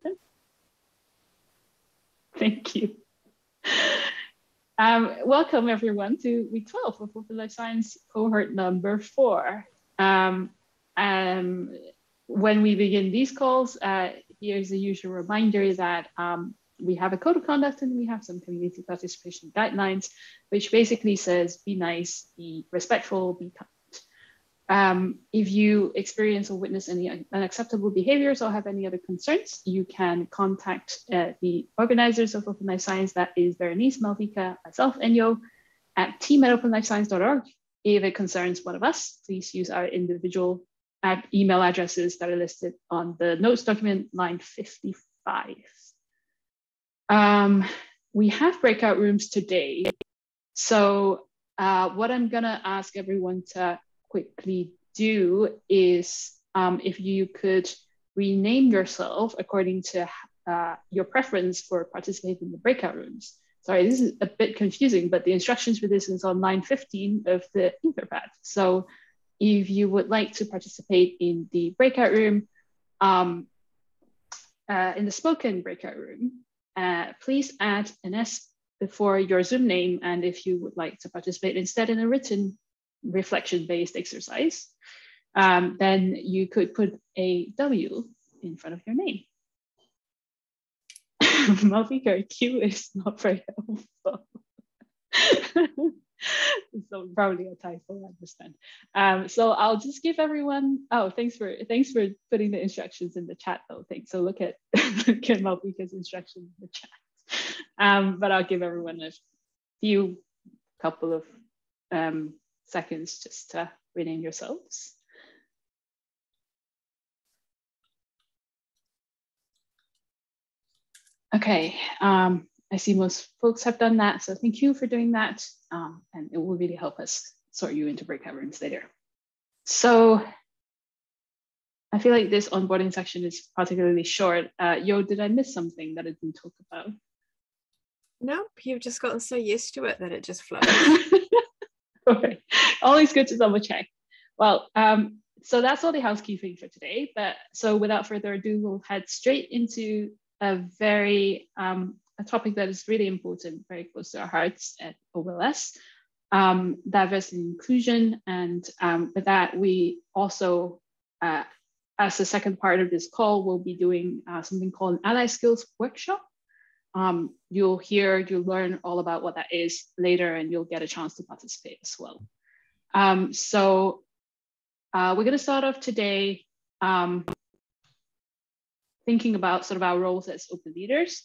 Thank you. Um, welcome everyone to week 12 of Open Life Science cohort number four. Um, um, when we begin these calls, uh, here's the usual reminder that um, we have a code of conduct and we have some community participation guidelines, which basically says be nice, be respectful, be. Um, if you experience or witness any unacceptable behaviors or have any other concerns, you can contact uh, the organizers of Open Life Science, that is Berenice, Malvika, myself, and Yo, at team at openlifescience.org. If it concerns one of us, please use our individual email addresses that are listed on the notes document, line 55. Um, we have breakout rooms today. So uh, what I'm gonna ask everyone to quickly do is um, if you could rename yourself according to uh, your preference for participating in the breakout rooms. Sorry, this is a bit confusing, but the instructions for this is on line 15 of the Etherpad. So if you would like to participate in the breakout room, um, uh, in the spoken breakout room, uh, please add an S before your Zoom name. And if you would like to participate instead in a written reflection-based exercise, um, then you could put a W in front of your name. Malvika, Q is not very helpful. so probably a typo, I understand. Um, so I'll just give everyone, oh, thanks for thanks for putting the instructions in the chat though. Thanks. So look at look at Malvika's instructions in the chat. Um, but I'll give everyone a few couple of um, seconds just to rename yourselves. Okay, um, I see most folks have done that. So thank you for doing that. Um, and it will really help us sort you into breakout rooms later. So I feel like this onboarding section is particularly short. Uh, Yo, did I miss something that I didn't talk about? Nope, you've just gotten so used to it that it just flows. Always good to double check. Well, um, so that's all the housekeeping for today. But so without further ado, we'll head straight into a very um, a topic that is really important, very close to our hearts at OLS, um, diversity and inclusion. And um, with that, we also, uh, as the second part of this call, we'll be doing uh, something called an Ally Skills Workshop. Um, you'll hear, you'll learn all about what that is later, and you'll get a chance to participate as well. Um, so uh, we're going to start off today um, thinking about sort of our roles as open leaders.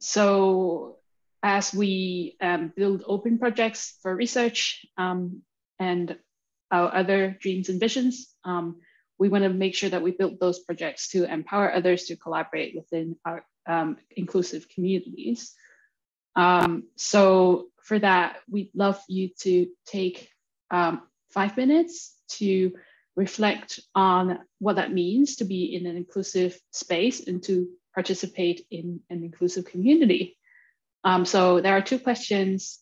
So as we um, build open projects for research um, and our other dreams and visions, um, we want to make sure that we build those projects to empower others to collaborate within our um, inclusive communities. So for that, we'd love you to take um, five minutes to reflect on what that means to be in an inclusive space and to participate in an inclusive community. Um, so there are two questions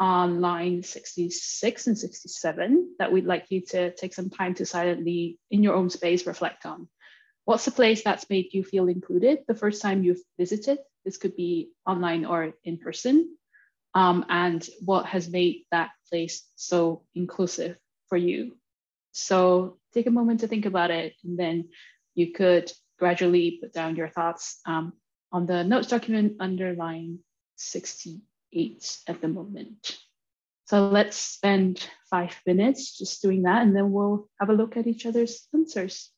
on line 66 and 67 that we'd like you to take some time to silently, in your own space, reflect on. What's the place that's made you feel included the first time you've visited? This could be online or in person. Um, and what has made that place so inclusive for you? So take a moment to think about it, and then you could gradually put down your thoughts um, on the notes document under line 68 at the moment. So let's spend five minutes just doing that, and then we'll have a look at each other's answers.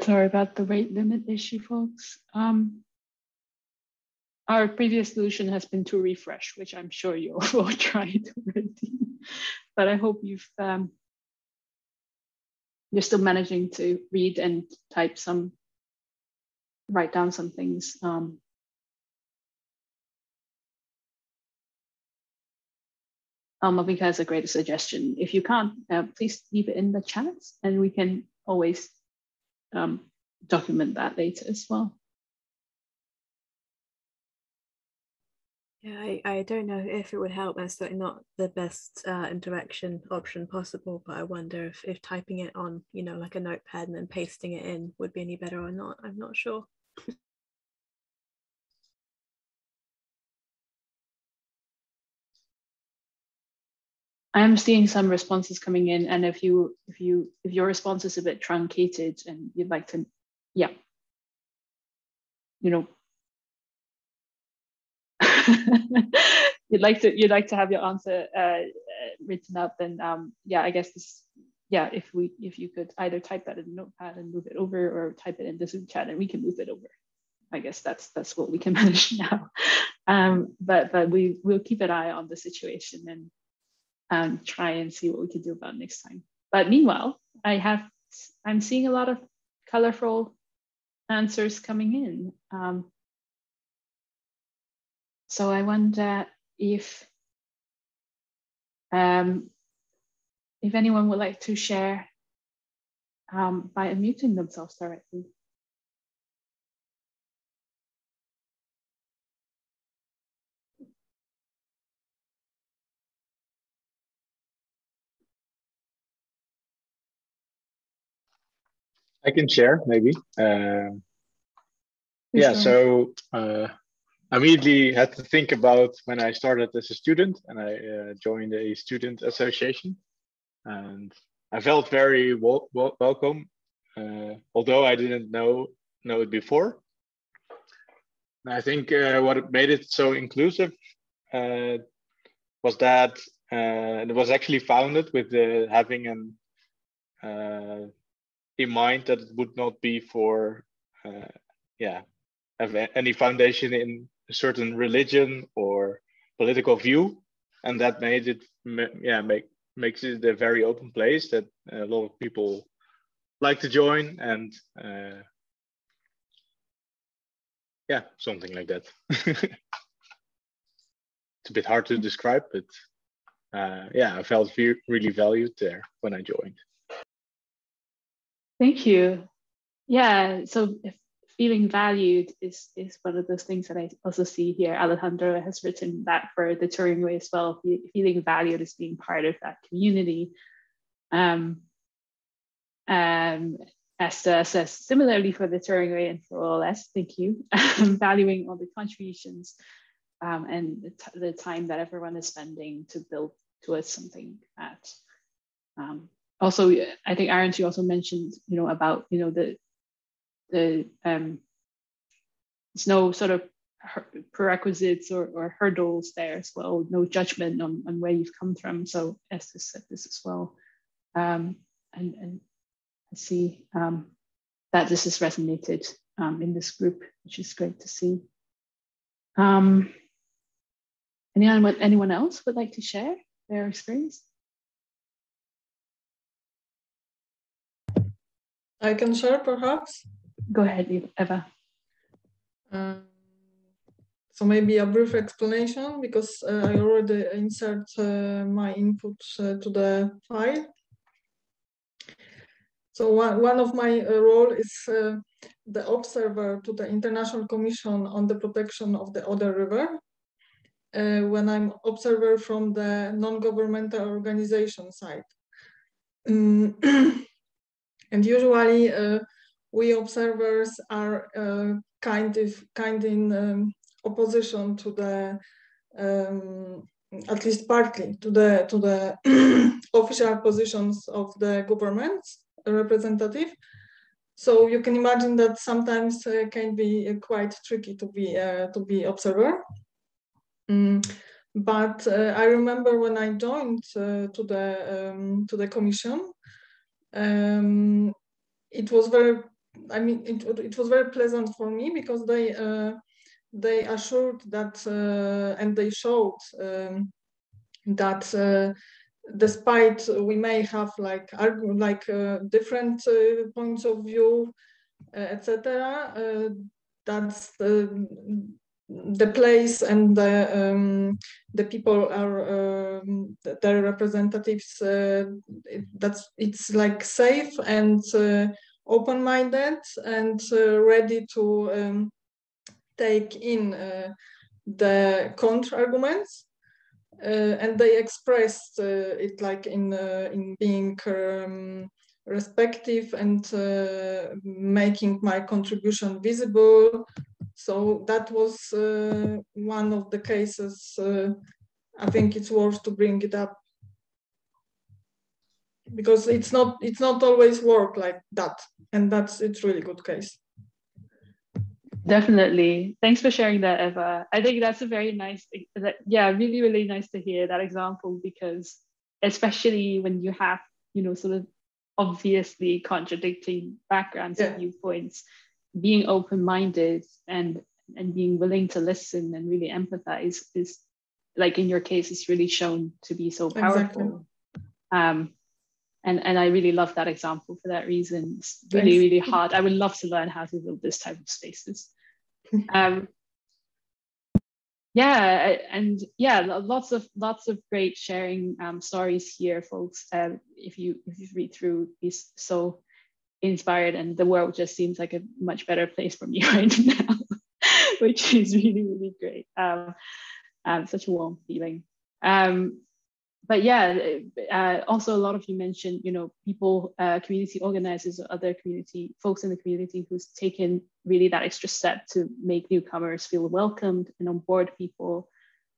Sorry about the rate limit issue, folks. Um, our previous solution has been to refresh, which I'm sure you all it already. but I hope you've um, you're still managing to read and type some, write down some things. Um, Malvika has a great suggestion. If you can't, uh, please leave it in the chat and we can always um, document that later as well. Yeah, I, I don't know if it would help. It's certainly not the best uh, interaction option possible, but I wonder if, if typing it on, you know, like a notepad and then pasting it in would be any better or not. I'm not sure. I'm seeing some responses coming in, and if you if you if your response is a bit truncated and you'd like to, yeah, you know, you'd like to you'd like to have your answer uh, written up, then um, yeah, I guess this yeah, if we if you could either type that in notepad and move it over, or type it in the Zoom chat and we can move it over. I guess that's that's what we can manage now. Um, but but we will keep an eye on the situation and and try and see what we can do about next time. But meanwhile, I have I'm seeing a lot of colorful answers coming in. Um, so I wonder if um, if anyone would like to share um, by unmuting themselves directly. I can share maybe. Um, yeah, so uh, I immediately had to think about when I started as a student and I uh, joined a student association, and I felt very wel welcome, uh, although I didn't know know it before. And I think uh, what made it so inclusive uh, was that uh, it was actually founded with having an in mind that it would not be for uh, yeah have any foundation in a certain religion or political view. And that made it yeah make makes it a very open place that a lot of people like to join and uh, yeah something like that. It's a bit hard to describe but uh, yeah i felt really valued there when i joined Thank you. Yeah, so feeling valued is is one of those things that I also see here. Alejandro has written that for the Turing Way as well. Feeling valued as being part of that community. Um, um, Esther says similarly for the Turing Way and for all OLS. Thank you. Valuing all the contributions um, and the, the, time that everyone is spending to build towards something that um, also i think aaron you also mentioned you know about you know the the um there's no sort of prerequisites or, or hurdles there as well. No judgment on, on where you've come from. So esther said this as well. Um and and i see um that this has resonated um, in this group which is great to see. Um anyone anyone else would like to share their experience I can share perhaps. Go ahead, Eva. Um, so maybe a brief explanation because uh, I already insert uh, my input uh, to the file. So one, one of my uh, role is uh, the observer to the International Commission on the Protection of the Oder River. Uh, when I'm observer from the non-governmental organization side. Um, and usually we observers are kind of kind in um, opposition to the um, at least partly to the to the official positions of the government's representative. So you can imagine that sometimes uh, can be uh, quite tricky to be uh, to be observer. Mm, but uh, I remember when I joined uh, to the um, to the commission, um, it was very I mean, it, it was very pleasant for me because they uh, they assured that uh, and they showed um, that uh, despite we may have like argue like uh, different uh, points of view, uh, etc. that's the, place and the um, the people are um, their representatives. It, that's it's like safe and open-minded and uh, ready to um, take in uh, the counter arguments uh, and they expressed it like in in being um, respective and uh, making my contribution visible. So that was uh, one of the cases. Uh, I think it's worth to bring it up because it's not it's not always work like that and that's it's really good case definitely thanks for sharing that eva i think that's a very nice that yeah really really nice to hear that example because especially when you have you know sort of obviously contradicting backgrounds yeah. and viewpoints being open-minded and and being willing to listen and really empathize is like in your case is really shown to be so powerful exactly. um and and I really love that example for that reason. It's really Thanks. really hard. I would love to learn how to build this type of spaces. um, yeah, and yeah, lots of lots of great sharing um, stories here, folks. Um, if you if you read through these, so inspired, and the world just seems like a much better place for me right now, which is really really great. Um, um, such a warm feeling. Um, but yeah, uh, also a lot of you mentioned, you know, people, uh, community organizers, or other community folks in the community who's taken really that extra step to make newcomers feel welcomed and on board people.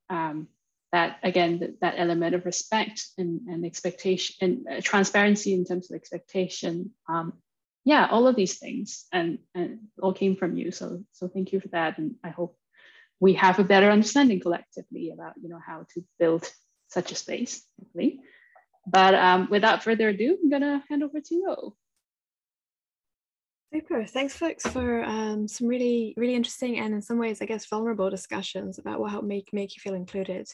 Um, that again, that, that, element of respect and, and expectation and uh, transparency in terms of expectation. Um, yeah, all of these things and, and all came from you. So, so thank you for that. And I hope we have a better understanding collectively about, you know, how to build such a space, hopefully. But um, without further ado, I'm gonna hand over to you. Super. Thanks, folks, for um, some really, really interesting and in some ways, I guess, vulnerable discussions about what helped make, make you feel included.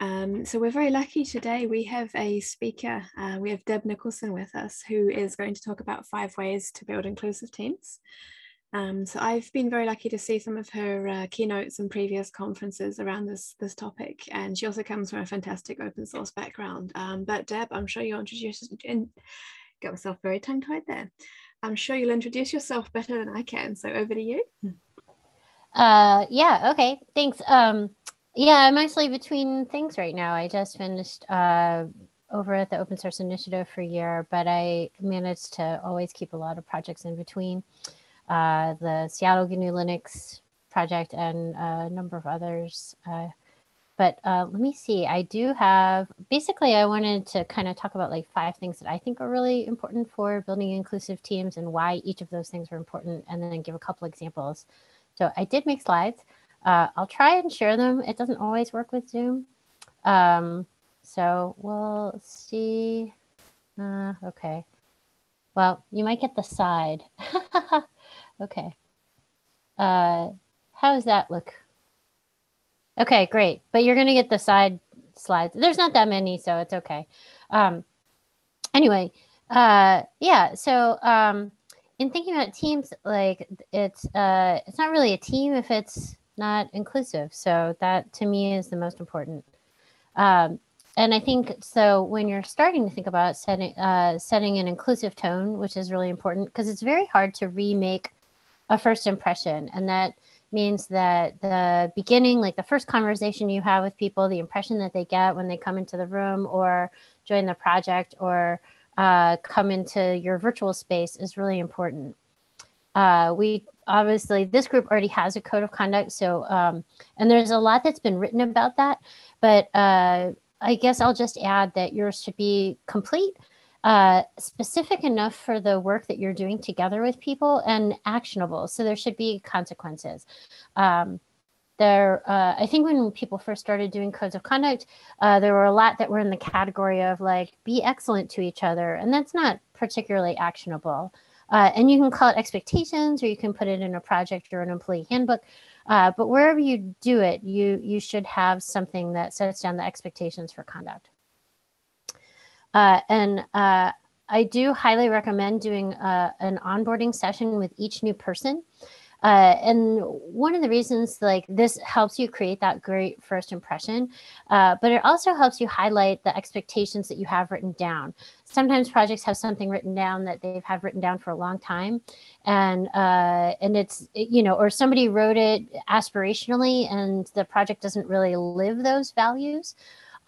Um, so we're very lucky today. We have a speaker. Uh, we have Deb Nicholson with us, who is going to talk about five ways to build inclusive teams. Um, so I've been very lucky to see some of her uh, keynotes and previous conferences around this this topic, and she also comes from a fantastic open source background. Um, but Deb, I'm sure you'll introduce and get myself very tongue tied there. I'm sure you'll introduce yourself better than I can. So over to you. Uh, yeah. Okay. Thanks. Um, yeah, I'm actually between things right now. I just finished uh, over at the Open Source Initiative for a year, but I managed to always keep a lot of projects in between uh, the Seattle GNU Linux project and a number of others. Uh, but uh, let me see, I do have, basically I wanted to kind of talk about like five things that I think are really important for building inclusive teams and why each of those things are important and then give a couple examples. So I did make slides. Uh, I'll try and share them. It doesn't always work with Zoom. Um, so we'll see. Uh, okay. Well, you might get the side. Okay. Uh, how does that look? Okay, great. But you're going to get the side slides. There's not that many, so it's okay. Um, anyway, uh, yeah, so um, in thinking about teams, like it's uh, it's not really a team if it's not inclusive. So that to me is the most important. Um, and I think so when you're starting to think about setting uh, setting an inclusive tone, which is really important because it's very hard to remake a first impression, and that means that the beginning, like the first conversation you have with people, the impression that they get when they come into the room or join the project or uh, come into your virtual space is really important. Uh, we obviously this group already has a code of conduct, so um, and there's a lot that's been written about that, but uh, I guess I'll just add that yours should be complete, uh, specific enough for the work that you're doing together with people, and actionable. So there should be consequences. Um, there, uh, I think when people first started doing codes of conduct, uh, there were a lot that were in the category of like be excellent to each other, and that's not particularly actionable. Uh, and you can call it expectations, or you can put it in a project or an employee handbook. Uh, but wherever you do it, you you should have something that sets down the expectations for conduct. Uh, and uh, I do highly recommend doing uh, an onboarding session with each new person. Uh, and one of the reasons like this helps you create that great first impression, uh, but it also helps you highlight the expectations that you have written down. Sometimes projects have something written down that they've had written down for a long time, and uh, and it's you know, or somebody wrote it aspirationally, and the project doesn't really live those values.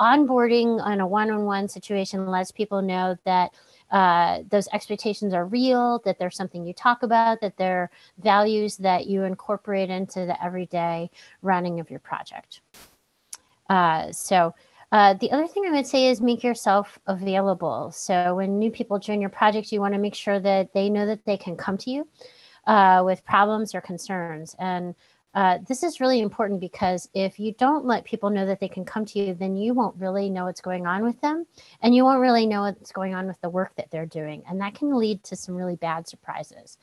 Onboarding on a one-on-one situation lets people know that uh, those expectations are real, that there's something you talk about, that they're values that you incorporate into the everyday running of your project. Uh, so uh, the other thing I would say is make yourself available. So when new people join your project, you want to make sure that they know that they can come to you uh, with problems or concerns. And uh, this is really important because if you don't let people know that they can come to you, then you won't really know what's going on with them and you won't really know what's going on with the work that they're doing. And that can lead to some really bad surprises.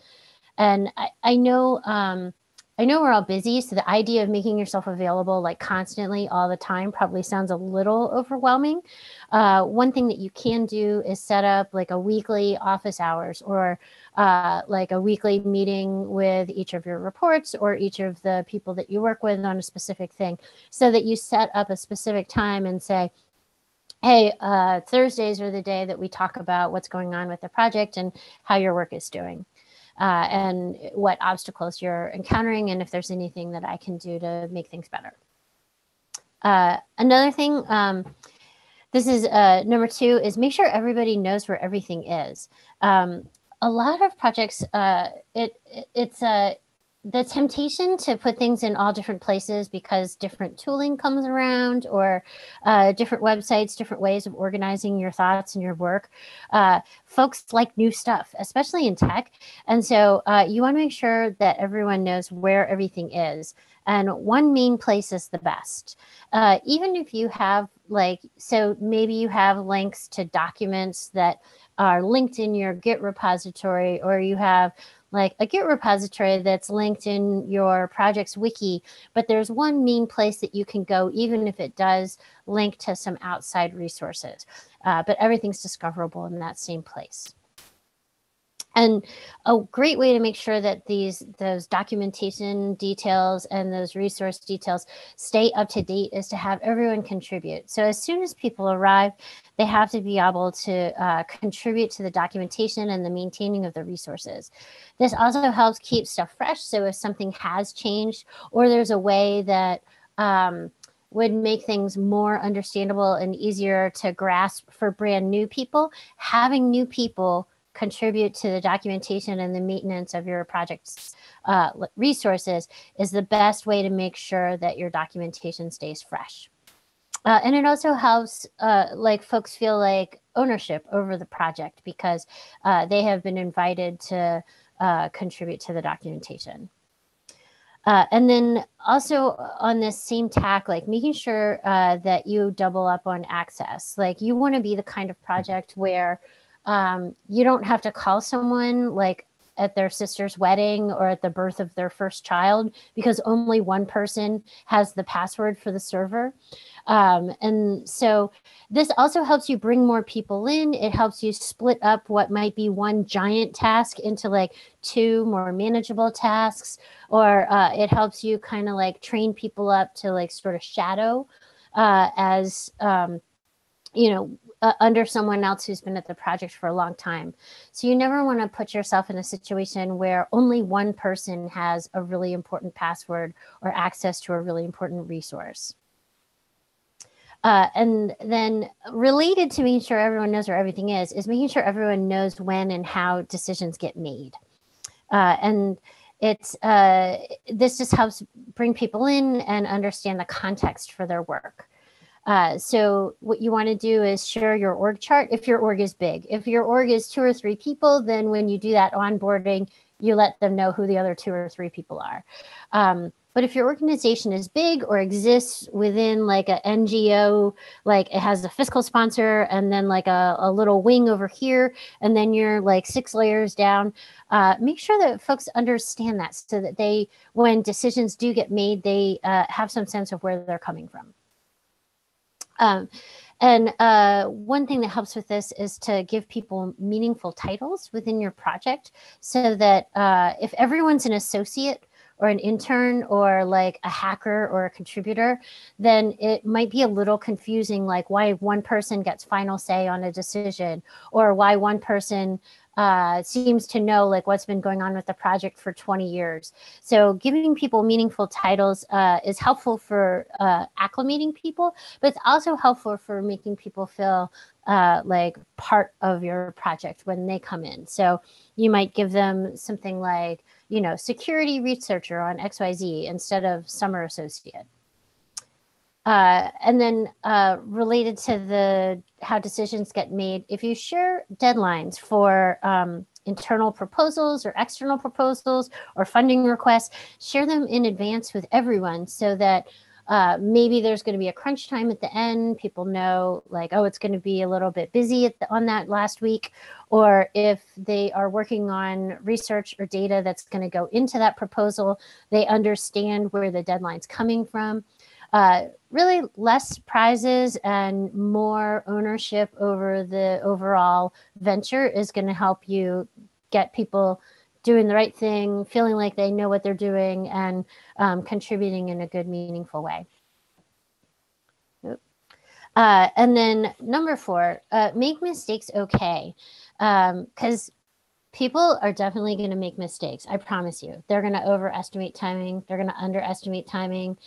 And I, I know, um, I know we're all busy, so the idea of making yourself available like constantly all the time probably sounds a little overwhelming. Uh, one thing that you can do is set up like a weekly office hours or uh, like a weekly meeting with each of your reports or each of the people that you work with on a specific thing so that you set up a specific time and say, hey, uh, Thursdays are the day that we talk about what's going on with the project and how your work is doing. Uh, and what obstacles you're encountering, and if there's anything that I can do to make things better. Uh, another thing, um, this is uh, number two, is make sure everybody knows where everything is. Um, a lot of projects, uh, it, it it's a uh, the temptation to put things in all different places because different tooling comes around or uh, different websites, different ways of organizing your thoughts and your work. Uh, folks like new stuff, especially in tech. And so uh, you want to make sure that everyone knows where everything is. And one main place is the best. Uh, even if you have like, so maybe you have links to documents that are linked in your Git repository, or you have like a Git repository that's linked in your project's wiki, but there's one main place that you can go, even if it does link to some outside resources. Uh, but everything's discoverable in that same place. And a great way to make sure that these those documentation details and those resource details stay up to date is to have everyone contribute. So as soon as people arrive, they have to be able to uh, contribute to the documentation and the maintaining of the resources. This also helps keep stuff fresh. So if something has changed or there's a way that um, would make things more understandable and easier to grasp for brand new people, having new people contribute to the documentation and the maintenance of your project's uh, resources is the best way to make sure that your documentation stays fresh. Uh, and it also helps uh, like folks feel like ownership over the project because uh, they have been invited to uh, contribute to the documentation. Uh, and then also on this same tack, like making sure uh, that you double up on access. Like you want to be the kind of project where um, you don't have to call someone like at their sister's wedding or at the birth of their first child because only one person has the password for the server. Um, and so this also helps you bring more people in. It helps you split up what might be one giant task into like two more manageable tasks, or uh, it helps you kind of like train people up to like sort of shadow uh, as, um, you know, uh, under someone else who's been at the project for a long time. So you never want to put yourself in a situation where only one person has a really important password or access to a really important resource. Uh, and then related to making sure everyone knows where everything is, is making sure everyone knows when and how decisions get made. Uh, and it's uh, this just helps bring people in and understand the context for their work. Uh, so what you want to do is share your org chart if your org is big. If your org is two or three people, then when you do that onboarding, you let them know who the other two or three people are. Um, but if your organization is big or exists within like a NGO, like it has a fiscal sponsor and then like a, a little wing over here, and then you're like six layers down, uh, make sure that folks understand that so that they, when decisions do get made, they uh, have some sense of where they're coming from. Um, and uh, one thing that helps with this is to give people meaningful titles within your project so that uh, if everyone's an associate or an intern or like a hacker or a contributor, then it might be a little confusing, like why one person gets final say on a decision or why one person uh, seems to know like what's been going on with the project for 20 years. So giving people meaningful titles uh, is helpful for uh, acclimating people, but it's also helpful for making people feel uh, like part of your project when they come in. So you might give them something like, you know, security researcher on XYZ instead of summer associate. Uh, and then uh, related to the how decisions get made, if you share deadlines for um, internal proposals or external proposals or funding requests, share them in advance with everyone so that uh, maybe there's going to be a crunch time at the end. People know, like, oh, it's going to be a little bit busy the, on that last week. Or if they are working on research or data that's going to go into that proposal, they understand where the deadline's coming from. Uh, really, less prizes and more ownership over the overall venture is going to help you get people doing the right thing, feeling like they know what they're doing, and um, contributing in a good, meaningful way. Uh, and then number four, uh, make mistakes okay. Because um, people are definitely going to make mistakes. I promise you. They're going to overestimate timing. They're going to underestimate timing.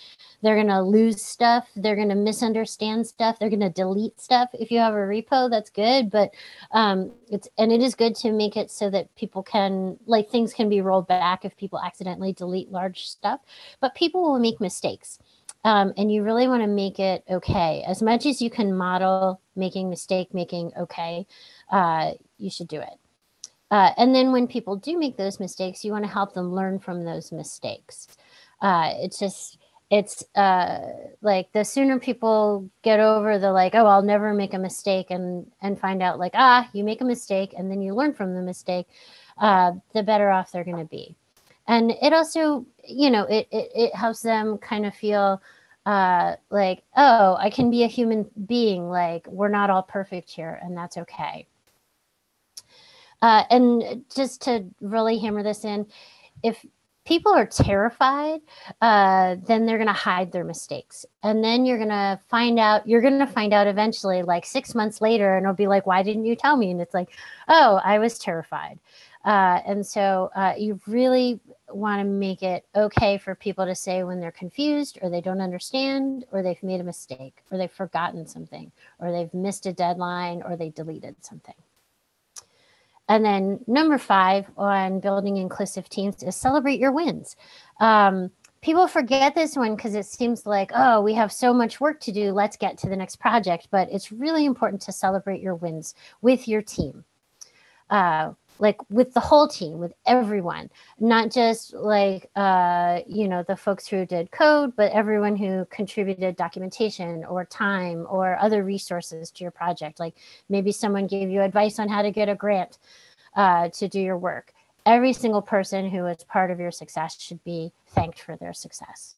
They're going to lose stuff. They're going to misunderstand stuff. They're going to delete stuff. If you have a repo, that's good. But um, it's and it is good to make it so that people can like things can be rolled back if people accidentally delete large stuff. But people will make mistakes. Um, and you really want to make it okay as much as you can model making mistake making okay uh, you should do it uh, and then when people do make those mistakes, you want to help them learn from those mistakes. Uh, it's just, it's uh, like the sooner people get over the like, oh, I'll never make a mistake and and find out like, ah, you make a mistake and then you learn from the mistake, uh, the better off they're going to be. And it also, you know, it, it, it helps them kind of feel uh, like, oh, I can be a human being. Like, we're not all perfect here, and that's okay. Uh, and just to really hammer this in, if people are terrified, uh, then they're going to hide their mistakes. And then you're going to find out, you're going to find out eventually, like six months later, and it'll be like, why didn't you tell me? And it's like, oh, I was terrified. Uh, and so uh, you really want to make it okay for people to say when they're confused or they don't understand or they've made a mistake or they've forgotten something or they've missed a deadline or they deleted something. And then number five on building inclusive teams is celebrate your wins. Um, people forget this one because it seems like, oh, we have so much work to do. Let's get to the next project. But it's really important to celebrate your wins with your team. Uh, like with the whole team, with everyone, not just like, uh, you know, the folks who did code, but everyone who contributed documentation or time or other resources to your project. Like maybe someone gave you advice on how to get a grant uh, to do your work. every single person who is part of your success should be thanked for their success.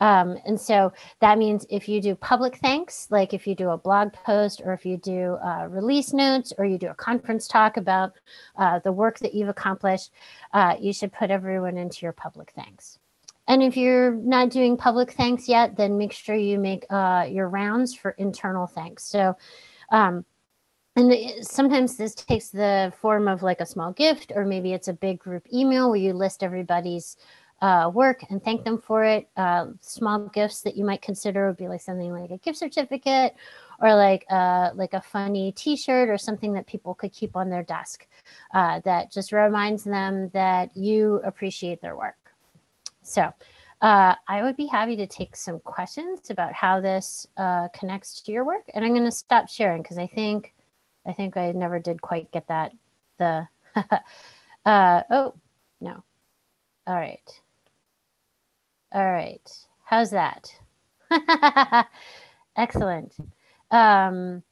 Um, and so that means if you do public thanks, like if you do a blog post or if you do uh, release notes or you do a conference talk about uh, the work that you've accomplished, uh, you should put everyone into your public thanks. And if you're not doing public thanks yet, then make sure you make uh, your rounds for internal thanks. So, um, and sometimes this takes the form of like a small gift, or maybe it's a big group email where you list everybody's uh, work and thank them for it. Uh, small gifts that you might consider would be like something like a gift certificate or like uh, like a funny T-shirt or something that people could keep on their desk uh, that just reminds them that you appreciate their work. So uh, I would be happy to take some questions about how this uh, connects to your work, and I'm going to stop sharing because I think I think I never did quite get that. The oh no, all right. All right. How's that? Excellent. Um,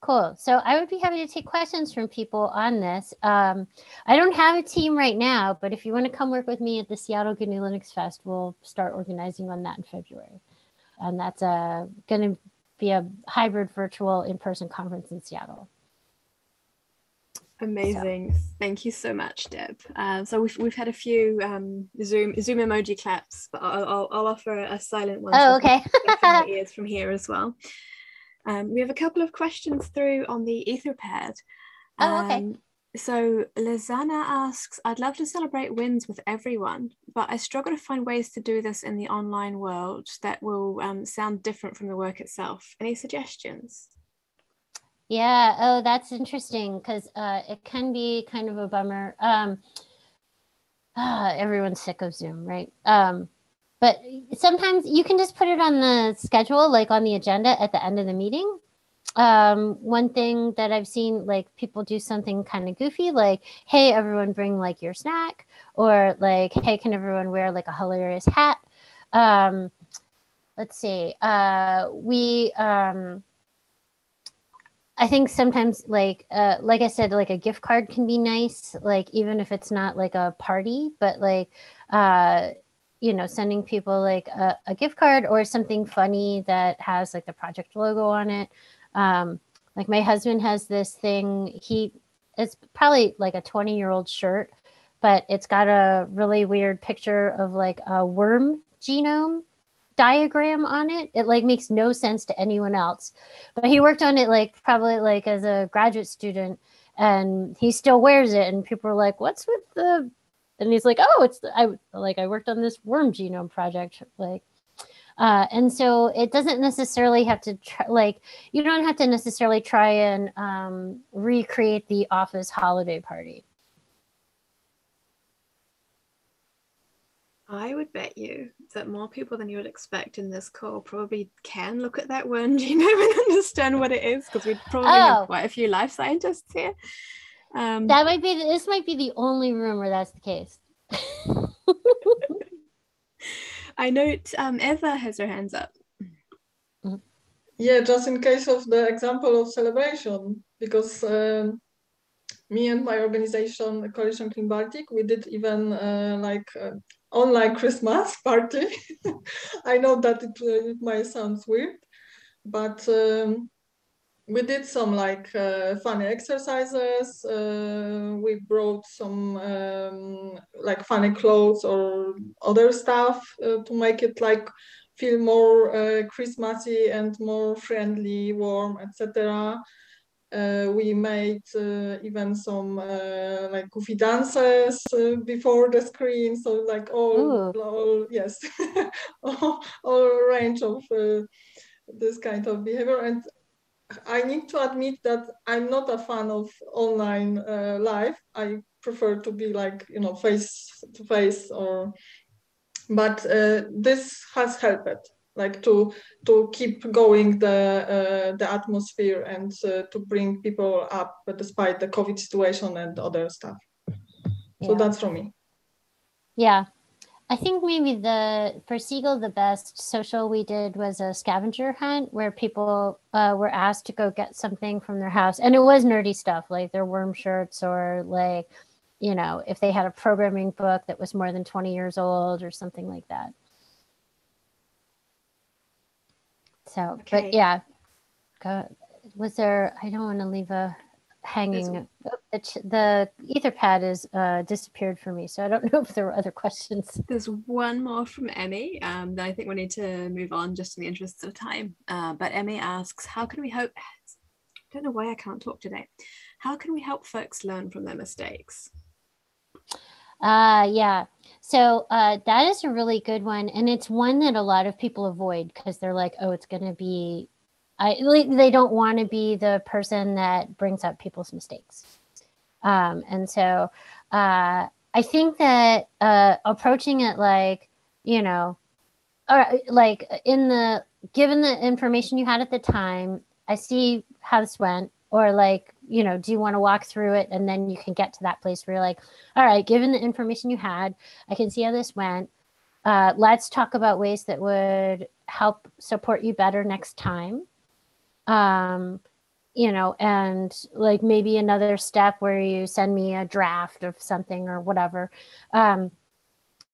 cool. So I would be happy to take questions from people on this. Um, I don't have a team right now, but if you want to come work with me at the Seattle GNU Linux Fest, we'll start organizing on that in February. And that's uh, going to be a hybrid virtual in-person conference in Seattle. Amazing. So. Thank you so much, Deb. Uh, so we've, we've had a few um, Zoom Zoom emoji claps, but I'll, I'll, I'll offer a silent one. Oh, okay. from ears from here as well. Um, we have a couple of questions through on the Etherpad. Oh, okay. Um, so Lizana asks, I'd love to celebrate wins with everyone, but I struggle to find ways to do this in the online world that will um, sound different from the work itself. Any suggestions? Yeah. Oh, that's interesting because uh, it can be kind of a bummer. Um, uh, everyone's sick of Zoom, right? Um, but sometimes you can just put it on the schedule, like on the agenda at the end of the meeting. Um, one thing that I've seen, like people do something kind of goofy, like, hey, everyone bring like your snack, or like, hey, can everyone wear like a hilarious hat? Um, let's see. Uh, we, um, I think sometimes like uh like I said like a gift card can be nice like even if it's not like a party but like uh you know sending people like a, a gift card or something funny that has like the project logo on it. Um like my husband has this thing. He it's probably like a 20 year old shirt but it's got a really weird picture of like a worm genome diagram on it. It like makes no sense to anyone else. But he worked on it like probably like as a graduate student and he still wears it and people are like, "What's with the and he's like, "Oh, it's I like I worked on this worm genome project like uh, and so it doesn't necessarily have to like you don't have to necessarily try and um, recreate the office holiday party I would bet you that more people than you would expect in this call probably can look at that one genome and understand what it is because we probably oh. have quite a few life scientists here. Um, that might be this might be the only room where that's the case. I note um, Eva has her hands up. Yeah, just in case of the example of celebration, because um, me and my organization, Coalition Clean Baltic, we did even uh, like uh, online Christmas party. I know that it, uh, it might sound weird, but um, we did some like uh, funny exercises. Uh, we brought some um, like funny clothes or other stuff uh, to make it like feel more uh, Christmassy and more friendly, warm, etc. Uh, we made uh, even some uh, like goofy dances uh, before the screen. So like all, all yes all, all range of uh, this kind of behavior. And i need to admit that i'm not a fan of online uh, live i prefer to be like you know face to face or but this has helped like to to keep going the uh, the atmosphere and uh, to bring people up despite the covid situation and other stuff yeah. so that's from me yeah i think maybe the for SeaGL the best social we did was a scavenger hunt where people uh, were asked to go get something from their house and it was nerdy stuff like their worm shirts or like you know, if they had a programming book that was more than 20 years old or something like that. So, okay. but yeah, go, was there, I don't want to leave a hanging, oh, the, the etherpad is uh, disappeared for me. So I don't know if there were other questions. There's one more from Emmy um, that I think we need to move on just in the interest of time. Uh, but Emmy asks, how can we hope, I don't know why I can't talk today. How can we help folks learn from their mistakes? Uh, yeah. So uh, that is a really good one. And it's one that a lot of people avoid because they're like, oh, it's going to be, I, they don't want to be the person that brings up people's mistakes. Um, and so uh, I think that uh, approaching it like, you know, or like in the, given the information you had at the time, I see how this went or like you know do you want to walk through it? And then you can get to that place where you're like all right given the information you had i can see how this went. Uh, let's talk about ways that would help support you better next time. Um, you know and like maybe another step where you send me a draft of something or whatever. Um,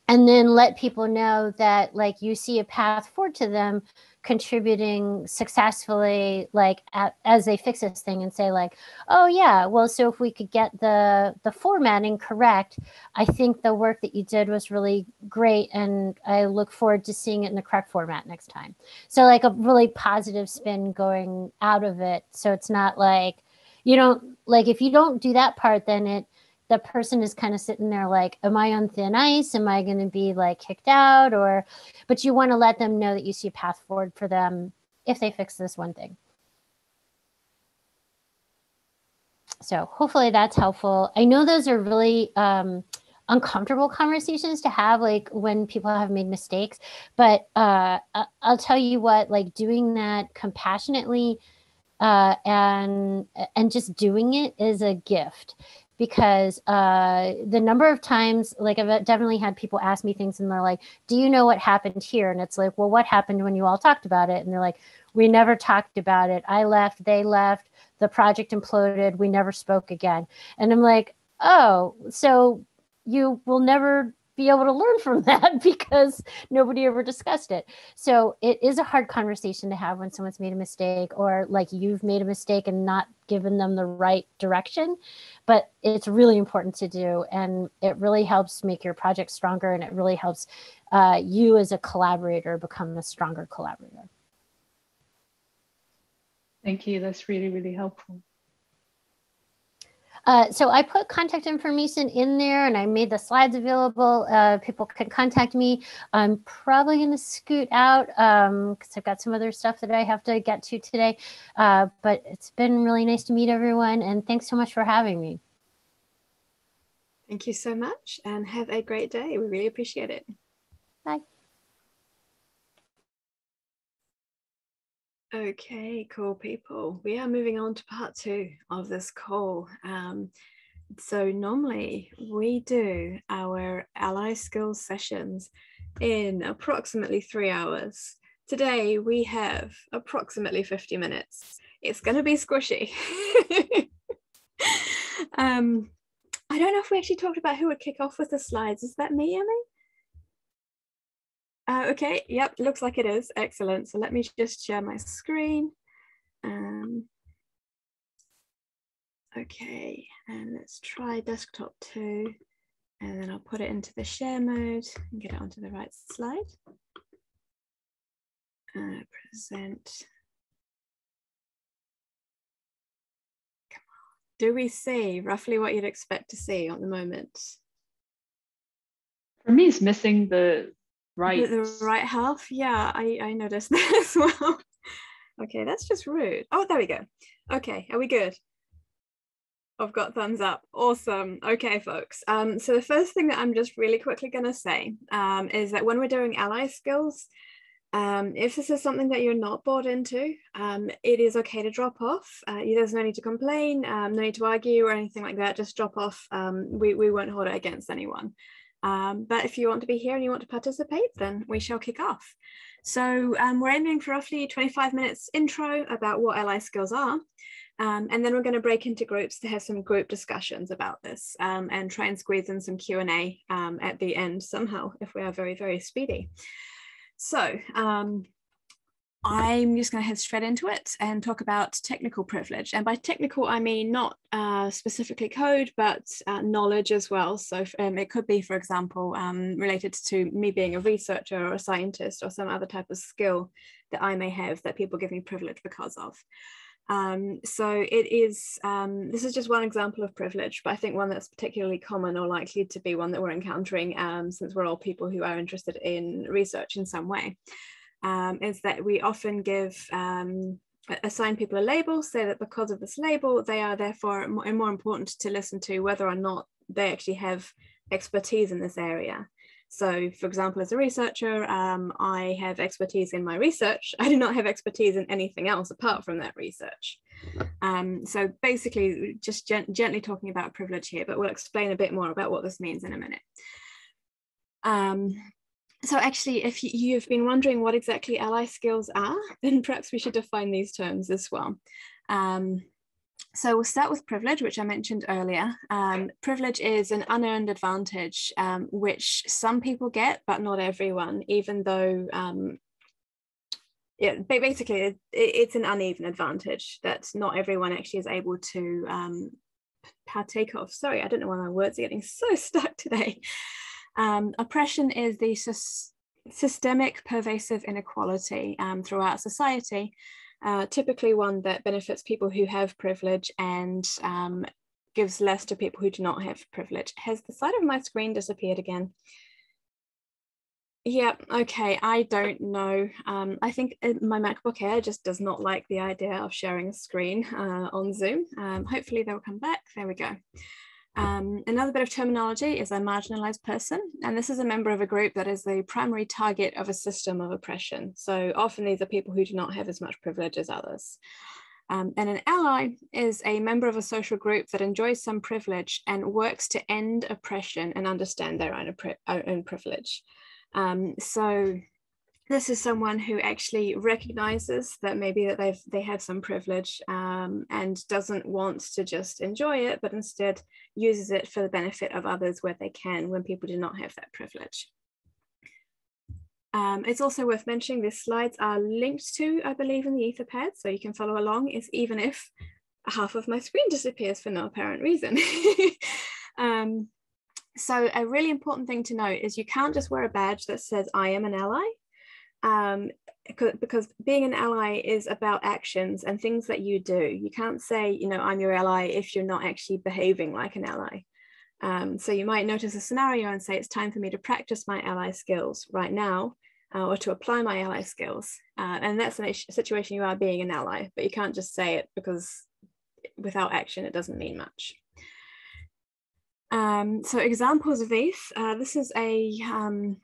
and then let people know that like you see a path forward to them contributing successfully like at, as they fix this thing and say like oh yeah well so if we could get the the formatting correct i think the work that you did was really great and i look forward to seeing it in the correct format next time. So like a really positive spin going out of it. So it's not like you don't like if you don't do that part then it the person is kind of sitting there like, am I on thin ice? Am I going to be like kicked out? Or, but you want to let them know that you see a path forward for them if they fix this one thing. So hopefully that's helpful. I know those are really um, uncomfortable conversations to have, like when people have made mistakes. But uh, I'll tell you what, like doing that compassionately uh, and and just doing it is a gift because uh, the number of times, like I've definitely had people ask me things and they're like, do you know what happened here? And it's like, well, what happened when you all talked about it? And they're like, we never talked about it. I left, they left, the project imploded, we never spoke again. And I'm like, oh, so you will never be able to learn from that because nobody ever discussed it. So it is a hard conversation to have when someone's made a mistake or like you've made a mistake and not given them the right direction. But it's really important to do. And it really helps make your project stronger and it really helps uh, you as a collaborator become a stronger collaborator. Thank you. That's really, really helpful. Uh, so I put contact information in there and I made the slides available. Uh, people can contact me. I'm probably going to scoot out because um, I've got some other stuff that I have to get to today. Uh, but it's been really nice to meet everyone and thanks so much for having me. Thank you so much and have a great day. We really appreciate it. Bye. Okay, cool people. We are moving on to part two of this call. Um, so normally we do our ally skills sessions in approximately three hours. Today we have approximately 50 minutes. It's going to be squishy. um, I don't know if we actually talked about who would kick off with the slides. Is that me, Emmy? Uh, okay, yep, looks like it is. Excellent. So let me just share my screen. Um, okay, and let's try desktop two. And then I'll put it into the share mode and get it onto the right slide. Uh, present. Come on. Do we see roughly what you'd expect to see on the moment? For me, it's missing the right the, the right half yeah i i noticed that as well okay that's just rude oh there we go okay are we good I've got thumbs up. Awesome. Okay, folks. Um, so the first thing that I'm just really quickly going to say um, is that when we're doing ally skills, um, if this is something that you're not bought into, um, it is okay to drop off. Uh, there's no need to complain, um, no need to argue or anything like that. Just drop off. Um, we, we won't hold it against anyone. Um, but if you want to be here and you want to participate, then we shall kick off. So um, we're aiming for roughly 25 minutes intro about what ally skills are. Um, and then we're going to break into groups to have some group discussions about this um, and try and squeeze in some Q&A um, at the end somehow if we are very, very speedy. So um, I'm just going to head straight into it and talk about technical privilege. And by technical, I mean not uh, specifically code, but uh, knowledge as well. So um, it could be, for example, um, related to me being a researcher or a scientist or some other type of skill that I may have that people give me privilege because of. Um, so it is, um, this is just one example of privilege, but I think one that's particularly common or likely to be one that we're encountering um, since we're all people who are interested in research in some way um, is that we often give um, assign people a label, so that because of this label, they are therefore more, more important to listen to whether or not they actually have expertise in this area. So, for example, as a researcher, um, I have expertise in my research. I do not have expertise in anything else apart from that research. Um, so, basically, just gent gently talking about privilege here, but we'll explain a bit more about what this means in a minute. Um, so actually, if you've been wondering what exactly ally skills are, then perhaps we should define these terms as well. Um, so we'll start with privilege, which I mentioned earlier. Um, privilege is an unearned advantage, um, which some people get, but not everyone, even though, um, yeah, basically it, it's an uneven advantage that not everyone actually is able to um, partake of. Sorry, I don't know why my words are getting so stuck today. Um, oppression is the systemic pervasive inequality um, throughout society, uh, typically one that benefits people who have privilege and um, gives less to people who do not have privilege. Has the side of my screen disappeared again? Yeah, okay, I don't know. Um, I think uh, my MacBook Air just does not like the idea of sharing a screen uh, on Zoom. Um, hopefully they'll come back. There we go. Um, another bit of terminology is a marginalized person, and this is a member of a group that is the primary target of a system of oppression. So often these are people who do not have as much privilege as others. Um, and an ally is a member of a social group that enjoys some privilege and works to end oppression and understand their own, own privilege. Um, so this is someone who actually recognizes that maybe that they've they have some privilege um, and doesn't want to just enjoy it but instead uses it for the benefit of others where they can when people do not have that privilege. Um, it's also worth mentioning these slides are linked to i believe in the etherpad so you can follow along is even if half of my screen disappears for no apparent reason. Um, so a really important thing to note is you can't just wear a badge that says I am an ally um, because being an ally is about actions and things that you do. You can't say, you know, I'm your ally if you're not actually behaving like an ally. Um, so you might notice a scenario and say, it's time for me to practice my ally skills right now uh, or to apply my ally skills. Uh, and that's a situation you are being an ally, but you can't just say it because without action, it doesn't mean much. Um, so examples of these, uh, this is a, um,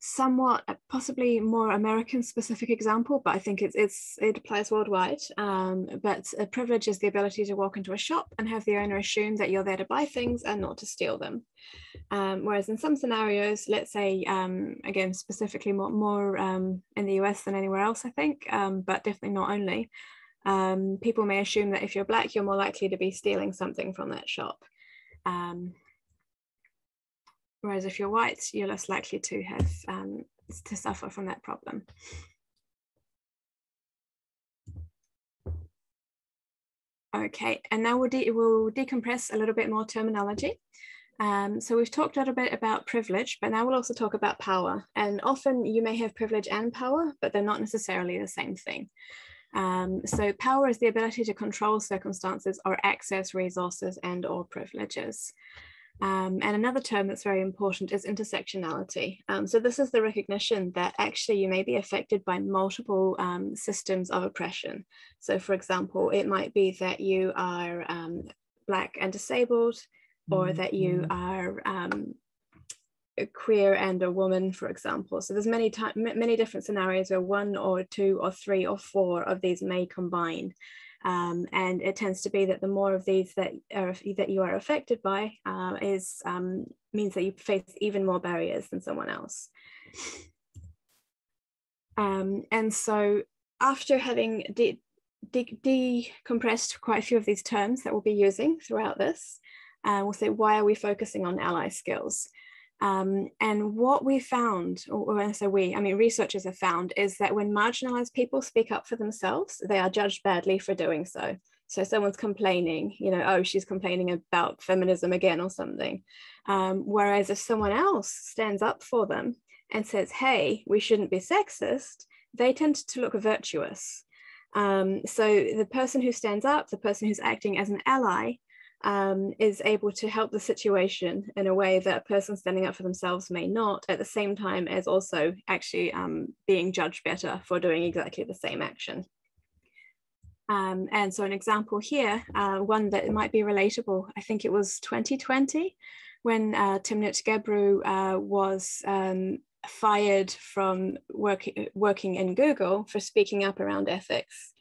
somewhat uh, possibly more American specific example, but I think it's, it's it applies worldwide. Um, but a privilege is the ability to walk into a shop and have the owner assume that you're there to buy things and not to steal them. Um, whereas in some scenarios, let's say um, again specifically more more um, in the US than anywhere else, I think, um, but definitely not only. Um, people may assume that if you're black, you're more likely to be stealing something from that shop. Um, Whereas if you're white, you're less likely to have um, to suffer from that problem. Okay, and now we'll, de we'll decompress a little bit more terminology. Um, so we've talked a little bit about privilege, but now we'll also talk about power. And often you may have privilege and power, but they're not necessarily the same thing. Um, so power is the ability to control circumstances or access resources and or privileges. Um, and another term that's very important is intersectionality. Um, so this is the recognition that actually you may be affected by multiple um, systems of oppression. So for example, it might be that you are um, Black and disabled, or that you mm-hmm. are um, queer and a woman, for example. So there's many, many different scenarios where one or two or three or four of these may combine. Um, and it tends to be that the more of these that are that you are affected by uh, is um, means that you face even more barriers than someone else. Um, and so after having de decompressed quite a few of these terms that we'll be using throughout this. Uh, we'll say, why are we focusing on ally skills? Um, and what we found, or I say we, I mean researchers have found, is that when marginalized people speak up for themselves, they are judged badly for doing so. So someone's complaining, you know, oh, she's complaining about feminism again or something. Um, whereas if someone else stands up for them and says, hey, we shouldn't be sexist, they tend to look virtuous. Um, so the person who stands up, the person who's acting as an ally, um, is able to help the situation in a way that a person standing up for themselves may not, at the same time as also actually um, being judged better for doing exactly the same action. Um, and so an example here, uh, one that might be relatable, I think it was 2020 when uh, Timnit Gebru uh, was um, fired from work, working in Google for speaking up around ethics.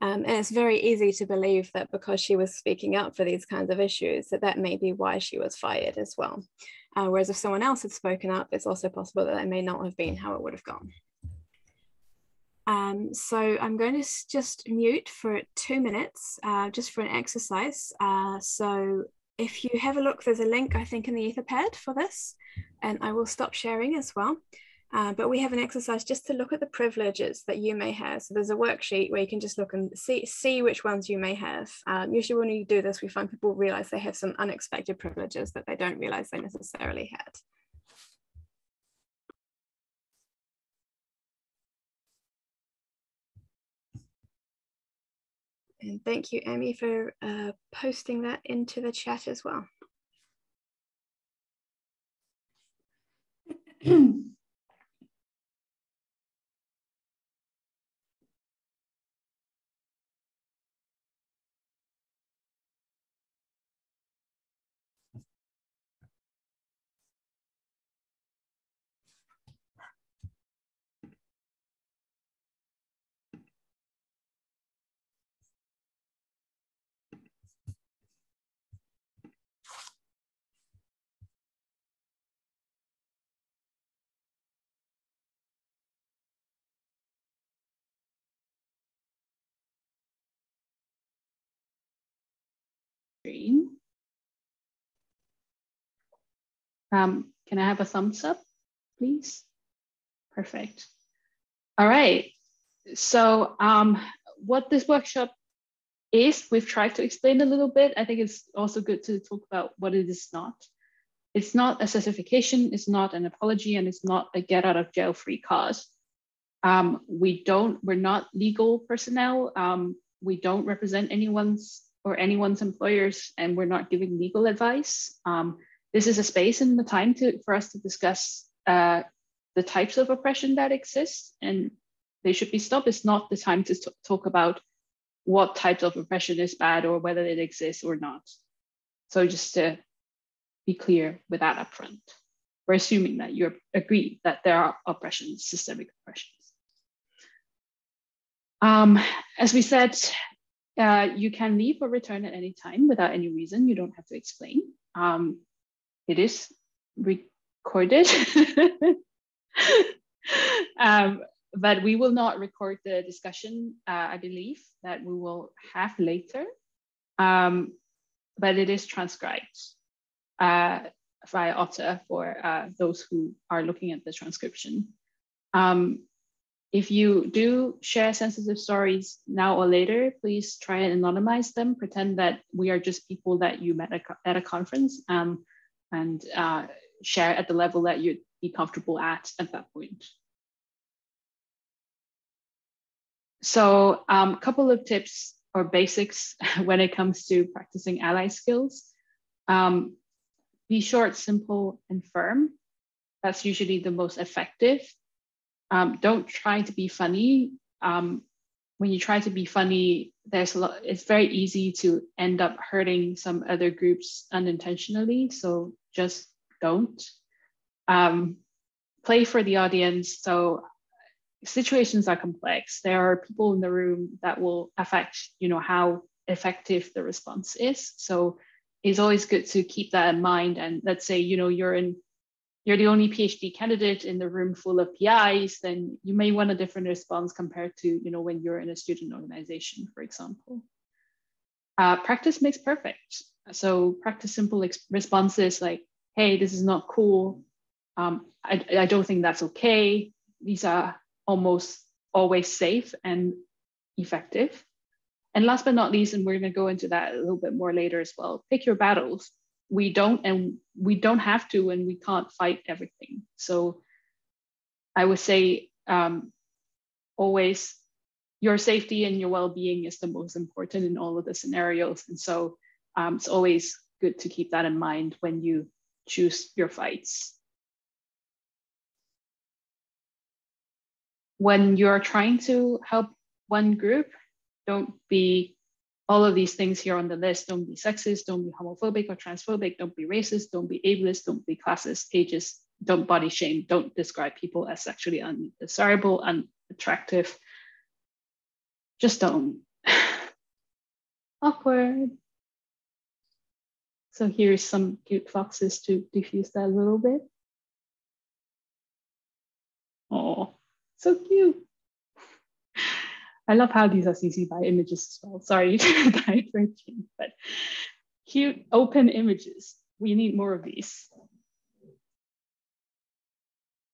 Um, and it's very easy to believe that because she was speaking up for these kinds of issues, that that may be why she was fired as well. Uh, whereas if someone else had spoken up, it's also possible that that may not have been how it would have gone. Um, so I'm going to just mute for two minutes, uh, just for an exercise. Uh, so if you have a look, there's a link, I think, in the Etherpad for this, and I will stop sharing as well. Uh, but we have an exercise just to look at the privileges that you may have. So there's a worksheet where you can just look and see, see which ones you may have. Um, usually when you do this, we find people realize they have some unexpected privileges that they don't realize they necessarily had. And thank you, Amy, for uh, posting that into the chat as well. screen. Um, can I have a thumbs up, please? Perfect. All right. So um, what this workshop is, we've tried to explain a little bit. I think it's also good to talk about what it is not. It's not a certification, it's not an apology, and it's not a get out of jail free cause. Um, we don't, we're not legal personnel. Um, we don't represent anyone's or anyone's employers, and we're not giving legal advice. Um, this is a space and the time to, for us to discuss uh, the types of oppression that exist, and they should be stopped. It's not the time to talk about what types of oppression is bad or whether it exists or not. So just to be clear with that upfront, we're assuming that you agree that there are oppressions, systemic oppressions. Um, as we said, uh, you can leave or return at any time without any reason. You don't have to explain. Um, it is recorded. um, but we will not record the discussion, uh, I believe, that we will have later. Um, but it is transcribed uh, via Otter for uh, those who are looking at the transcription. Um, if you do share sensitive stories now or later, please try and anonymize them. Pretend that we are just people that you met at a conference um, and uh, share at the level that you'd be comfortable at at that point. So a um, couple of tips or basics when it comes to practicing ally skills. Um, be short, simple, and firm. That's usually the most effective um, don't try to be funny. Um, when you try to be funny, there's a lot, it's very easy to end up hurting some other groups unintentionally. So just don't. Um, play for the audience. So situations are complex. There are people in the room that will affect, you know, how effective the response is. So it's always good to keep that in mind. And let's say, you know, you're in you're the only PhD candidate in the room full of PIs, then you may want a different response compared to you know when you're in a student organization, for example. Uh, practice makes perfect. So practice simple responses like, hey, this is not cool. Um, I, I don't think that's okay. These are almost always safe and effective. And last but not least, and we're going to go into that a little bit more later as well, pick your battles we don't and we don't have to and we can't fight everything. So i would say um, always your safety and your well-being is the most important in all of the scenarios. And so um, it's always good to keep that in mind when you choose your fights. When you're trying to help one group don't be all of these things here on the list. Don't be sexist, don't be homophobic or transphobic, don't be racist, don't be ableist, don't be classist, ageist, don't body shame, don't describe people as sexually undesirable, unattractive. Just don't. Awkward. So here's some cute foxes to diffuse that a little bit. Oh, so cute. I love how these are CC by images as well. Sorry but cute open images. We need more of these.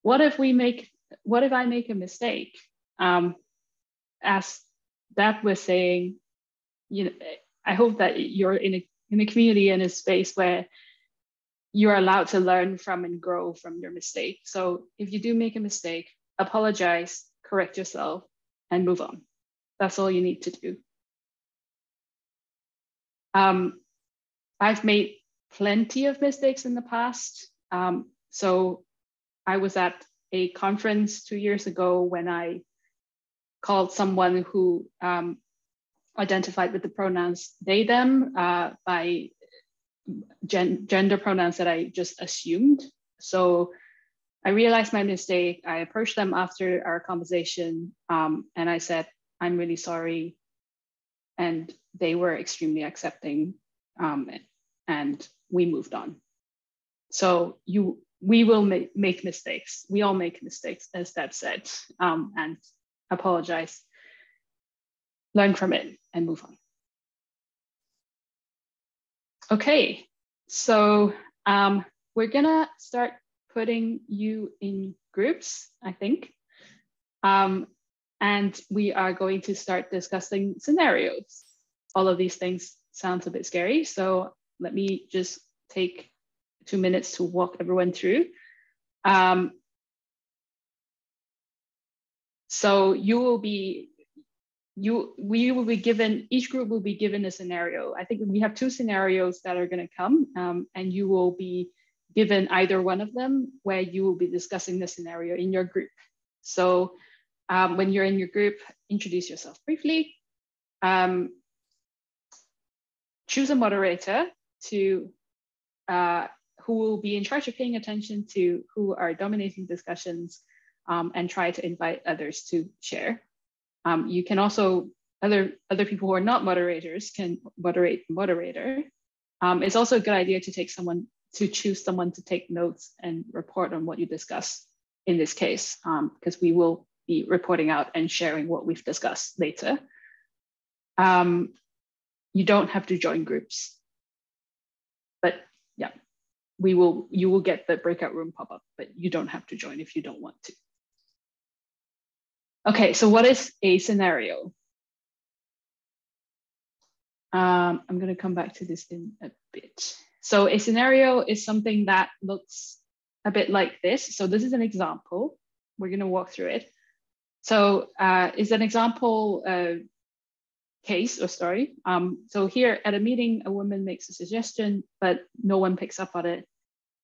What if we make, what if I make a mistake? Um, as Deb was saying, you know, I hope that you're in a, in a community in a space where you're allowed to learn from and grow from your mistake. So if you do make a mistake, apologize, correct yourself, and move on. That's all you need to do. Um, I've made plenty of mistakes in the past. Um, so I was at a conference two years ago when I called someone who um, identified with the pronouns they, them uh, by gen gender pronouns that I just assumed. So I realized my mistake. I approached them after our conversation um, and I said, I'm really sorry. And they were extremely accepting um, and we moved on. So you, we will make, make mistakes. We all make mistakes, as Deb said, um, and apologize, learn from it and move on. Okay, so um, we're gonna start putting you in groups, I think. Um, and we are going to start discussing scenarios. All of these things sounds a bit scary, so let me just take two minutes to walk everyone through. Um, so you will be, you we will be given, each group will be given a scenario. I think we have two scenarios that are gonna come um, and you will be given either one of them where you will be discussing the scenario in your group. So um, when you're in your group, introduce yourself briefly. Um, choose a moderator to uh, who will be in charge of paying attention to who are dominating discussions um, and try to invite others to share. Um, you can also, other, other people who are not moderators can moderate moderator. Um, it's also a good idea to take someone, to choose someone to take notes and report on what you discuss in this case, because um, we will be reporting out and sharing what we've discussed later. Um, you don't have to join groups, but yeah, we will, you will get the breakout room pop up, but you don't have to join if you don't want to. Okay, so what is a scenario? Um, I'm gonna come back to this in a bit. So a scenario is something that looks a bit like this. So this is an example. We're gonna walk through it. So uh, is an example uh, case or story. Um, so here at a meeting, a woman makes a suggestion, but no one picks up on it.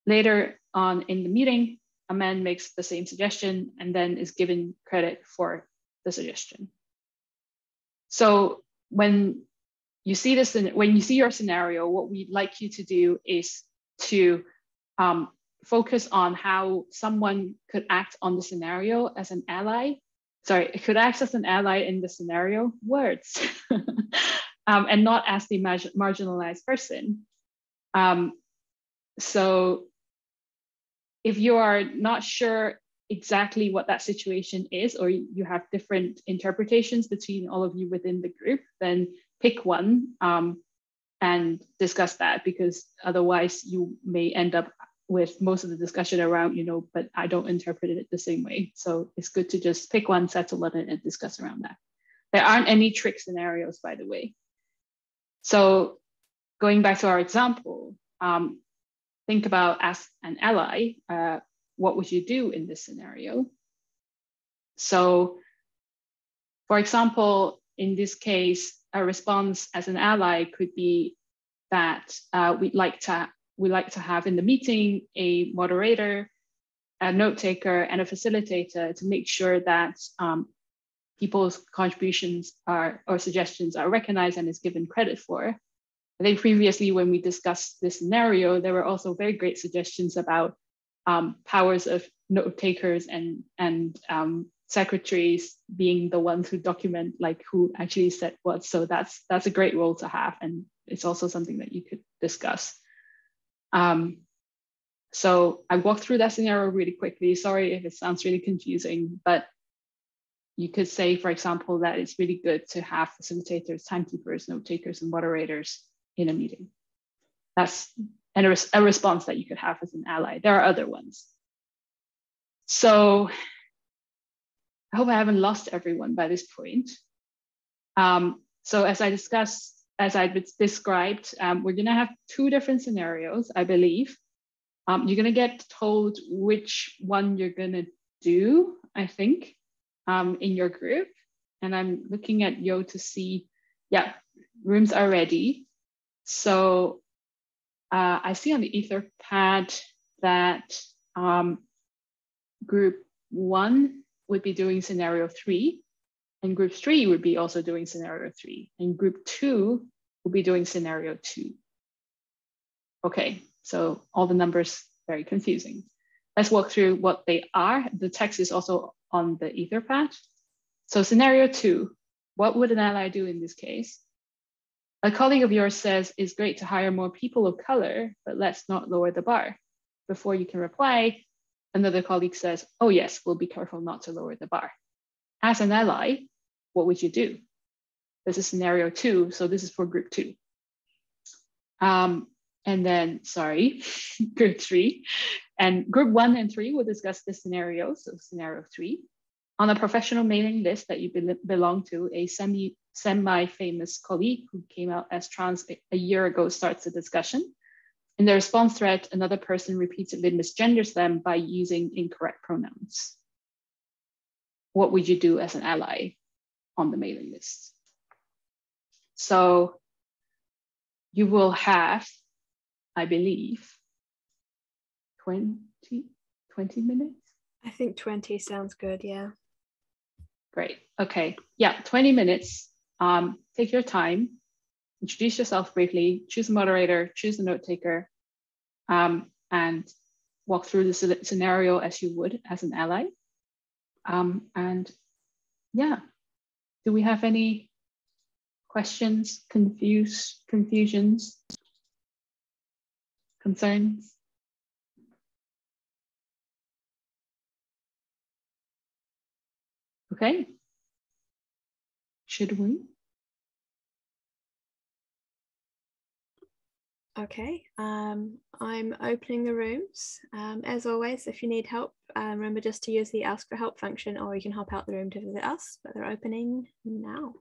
Later on in the meeting, a man makes the same suggestion and then is given credit for the suggestion. So when you see this, when you see your scenario, what we'd like you to do is to um, focus on how someone could act on the scenario as an ally sorry, could act as an ally in the scenario, words, um, and not as the marginalized person. Um, so if you are not sure exactly what that situation is, or you have different interpretations between all of you within the group, then pick one um, and discuss that because otherwise you may end up with most of the discussion around, you know, but I don't interpret it the same way. So it's good to just pick one, settle on it, and discuss around that. There aren't any trick scenarios, by the way. So going back to our example, um, think about as an ally, uh, what would you do in this scenario? So for example, in this case, a response as an ally could be that uh, we'd like to we like to have in the meeting a moderator, a note taker, and a facilitator to make sure that um, people's contributions are or suggestions are recognized and is given credit for. I think previously when we discussed this scenario, there were also very great suggestions about um, powers of note takers and, and um, secretaries being the ones who document like who actually said what. So that's, that's a great role to have. And it's also something that you could discuss. Um, so I walked through that scenario really quickly. Sorry if it sounds really confusing, but you could say, for example, that it's really good to have facilitators, timekeepers, note takers, and moderators in a meeting. That's and a, a response that you could have as an ally. There are other ones. So I hope I haven't lost everyone by this point. Um, so as I discussed, as I described, um, we're gonna have two different scenarios, I believe. Um, you're gonna get told which one you're gonna do, I think, um, in your group. And I'm looking at Yo to see, yeah, rooms are ready. So uh, I see on the Etherpad that um, group one would be doing scenario three, and group three would be also doing scenario three, and group two will be doing scenario two. Okay, so all the numbers very confusing. Let's walk through what they are. The text is also on the Etherpad. So scenario two, what would an ally do in this case? A colleague of yours says it's great to hire more people of color, but let's not lower the bar. Before you can reply, another colleague says, oh yes, we'll be careful not to lower the bar. As an ally, what would you do? This is scenario two, so this is for group two. Um, and then, sorry, group three. And group one and three will discuss the scenarios, so scenario three. On a professional mailing list that you be belong to, a semi semi-famous colleague who came out as trans a year ago starts a discussion. In the response thread, another person repeatedly misgenders them by using incorrect pronouns. What would you do as an ally on the mailing list? So you will have, I believe, 20, 20 minutes? I think 20 sounds good, yeah. Great. Okay. Yeah, 20 minutes um, take your time, introduce yourself briefly, choose a moderator, choose a note taker, um, and walk through the scenario as you would as an ally. Um, and yeah, do we have any questions, confuse, confusions, concerns? Okay. Should we? Okay, um, I'm opening the rooms. Um, as always, if you need help, uh, remember just to use the ask for help function or you can hop out the room to visit us, but they're opening now.